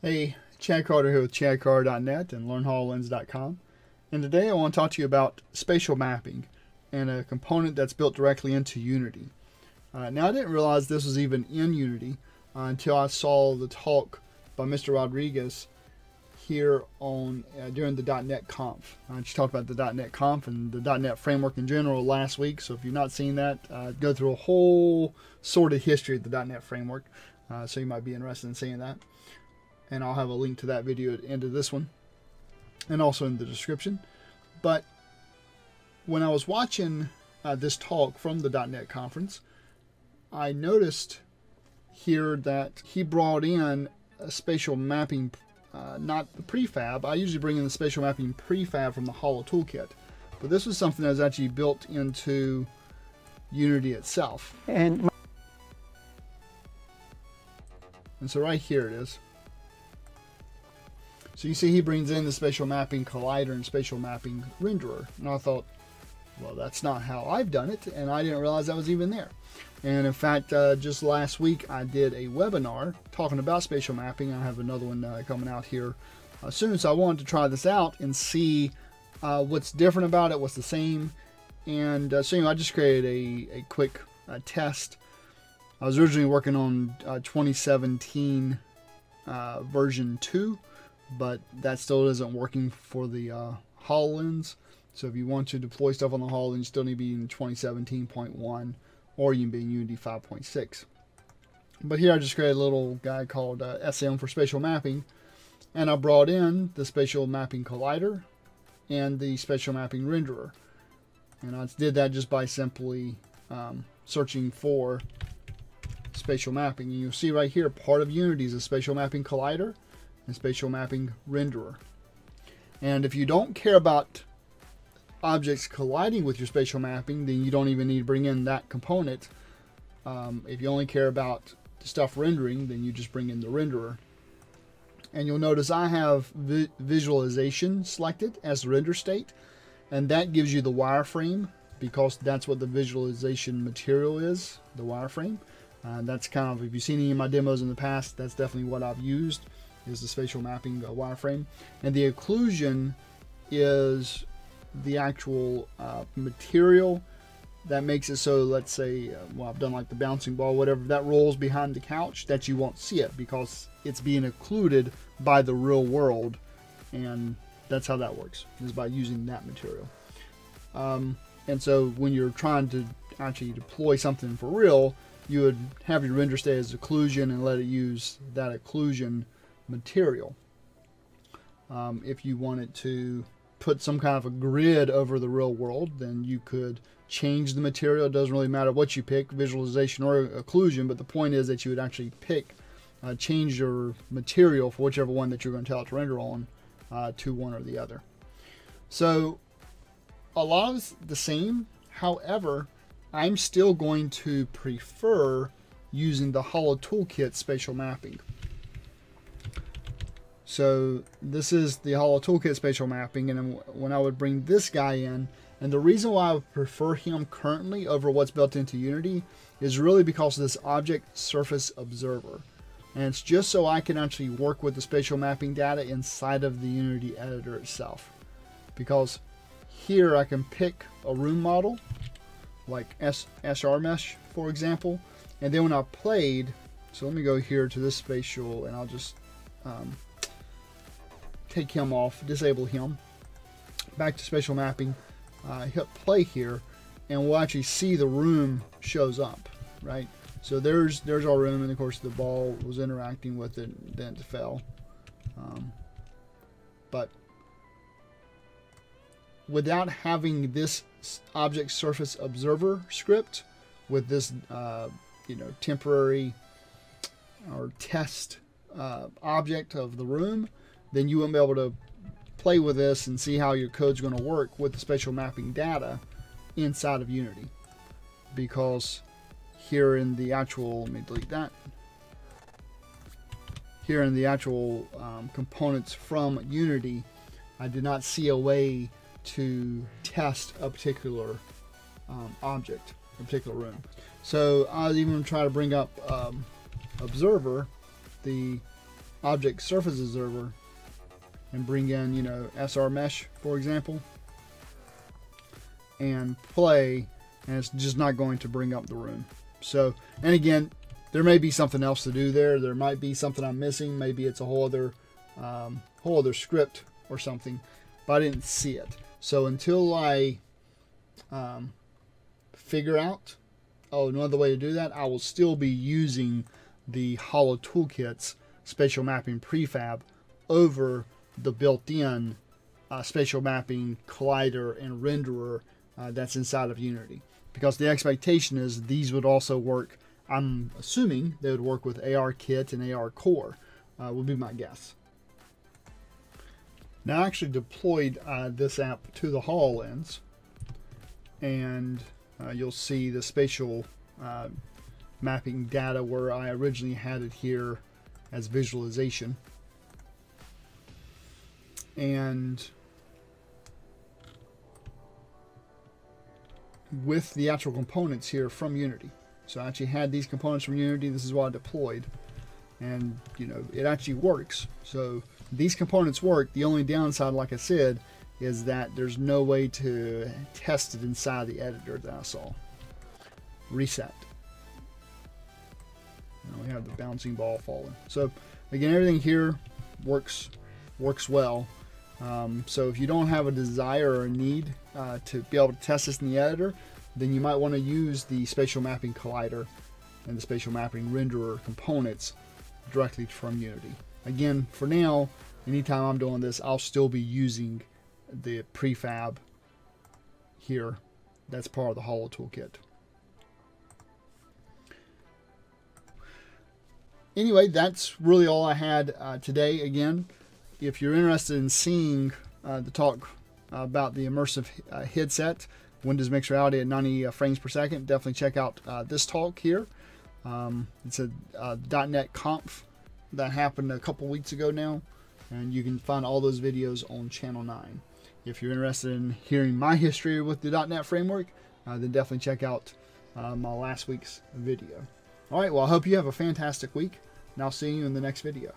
Hey, Chad Carter here with ChadCarter.net and LearnHoloLens.com. And today I want to talk to you about spatial mapping and a component that's built directly into Unity. Uh, now I didn't realize this was even in Unity uh, until I saw the talk by Mr. Rodriguez here on uh, during the .NET Conf. I just talked about the .NET Conf and the .NET framework in general last week. So if you've not seen that, uh, go through a whole sordid history of the .NET framework. Uh, so you might be interested in seeing that and I'll have a link to that video at the end of this one and also in the description. But when I was watching uh, this talk from the .NET conference, I noticed here that he brought in a spatial mapping, uh, not the prefab. I usually bring in the spatial mapping prefab from the Holo Toolkit, but this was something that was actually built into Unity itself. And and so right here it is. So you see he brings in the spatial mapping collider and spatial mapping renderer. And I thought, well, that's not how I've done it. And I didn't realize that was even there. And in fact, uh, just last week I did a webinar talking about spatial mapping. I have another one uh, coming out here uh, soon. So I wanted to try this out and see uh, what's different about it, what's the same. And uh, so you know, I just created a, a quick uh, test. I was originally working on 2017 version 2 but that still isn't working for the uh, HoloLens. So if you want to deploy stuff on the HoloLens, you still need to be in 2017.1 or you can be in Unity 5.6. But here I just created a little guy called uh, SM for spatial mapping. And I brought in the spatial mapping collider and the spatial mapping renderer. And I did that just by simply um, searching for spatial mapping. And you'll see right here, part of Unity is a spatial mapping collider and spatial mapping renderer. And if you don't care about objects colliding with your spatial mapping, then you don't even need to bring in that component. Um, if you only care about the stuff rendering, then you just bring in the renderer. And you'll notice I have vi visualization selected as the render state, and that gives you the wireframe because that's what the visualization material is, the wireframe. Uh, that's kind of, if you've seen any of my demos in the past, that's definitely what I've used is the spatial mapping uh, wireframe. And the occlusion is the actual uh, material that makes it so, let's say, uh, well, I've done like the bouncing ball, whatever, that rolls behind the couch, that you won't see it because it's being occluded by the real world. And that's how that works, is by using that material. Um, and so when you're trying to actually deploy something for real, you would have your render state as occlusion and let it use that occlusion material. Um, if you wanted to put some kind of a grid over the real world, then you could change the material. It doesn't really matter what you pick, visualization or occlusion, but the point is that you would actually pick, uh, change your material for whichever one that you're going to tell it to render on uh, to one or the other. So a lot of the same. However, I'm still going to prefer using the Holo Toolkit spatial mapping. So this is the Holo Toolkit spatial mapping, and when I would bring this guy in, and the reason why I prefer him currently over what's built into Unity is really because of this Object Surface Observer. And it's just so I can actually work with the spatial mapping data inside of the Unity editor itself. Because here I can pick a room model, like S SR Mesh, for example, and then when I played, so let me go here to this spatial, and I'll just um, take him off, disable him. Back to special mapping, uh, hit play here, and we'll actually see the room shows up, right? So there's there's our room, and of course the ball was interacting with it, then it fell. Um, but without having this object surface observer script with this uh, you know temporary or test uh, object of the room, then you won't be able to play with this and see how your code's going to work with the spatial mapping data inside of Unity. Because here in the actual, let me delete that. Here in the actual um, components from Unity, I did not see a way to test a particular um, object, a particular room. So I was even try to bring up um, Observer, the Object Surface Observer and bring in, you know, SR Mesh, for example, and play, and it's just not going to bring up the room. So, and again, there may be something else to do there. There might be something I'm missing. Maybe it's a whole other, um, whole other script or something, but I didn't see it. So until I um, figure out, oh, another way to do that, I will still be using the Holo Toolkit's spatial mapping prefab over the built-in uh, spatial mapping collider and renderer uh, that's inside of Unity. Because the expectation is these would also work, I'm assuming they would work with ARKit and ARCore, uh, would be my guess. Now I actually deployed uh, this app to the HoloLens and uh, you'll see the spatial uh, mapping data where I originally had it here as visualization. And with the actual components here from Unity. So I actually had these components from Unity. This is what I deployed. And, you know, it actually works. So these components work. The only downside, like I said, is that there's no way to test it inside the editor that I saw. Reset. And we have the bouncing ball falling. So again, everything here works works well. Um, so if you don't have a desire or a need uh, to be able to test this in the editor, then you might want to use the spatial mapping collider and the spatial mapping renderer components directly from Unity. Again, for now, anytime I'm doing this, I'll still be using the prefab here. That's part of the Holo Toolkit. Anyway, that's really all I had uh, today. Again, if you're interested in seeing uh, the talk about the immersive uh, headset, Windows Mixed Reality at 90 uh, frames per second, definitely check out uh, this talk here. Um, it's a uh, .NET Conf that happened a couple weeks ago now, and you can find all those videos on Channel 9. If you're interested in hearing my history with the .NET framework, uh, then definitely check out uh, my last week's video. All right, well, I hope you have a fantastic week, and I'll see you in the next video.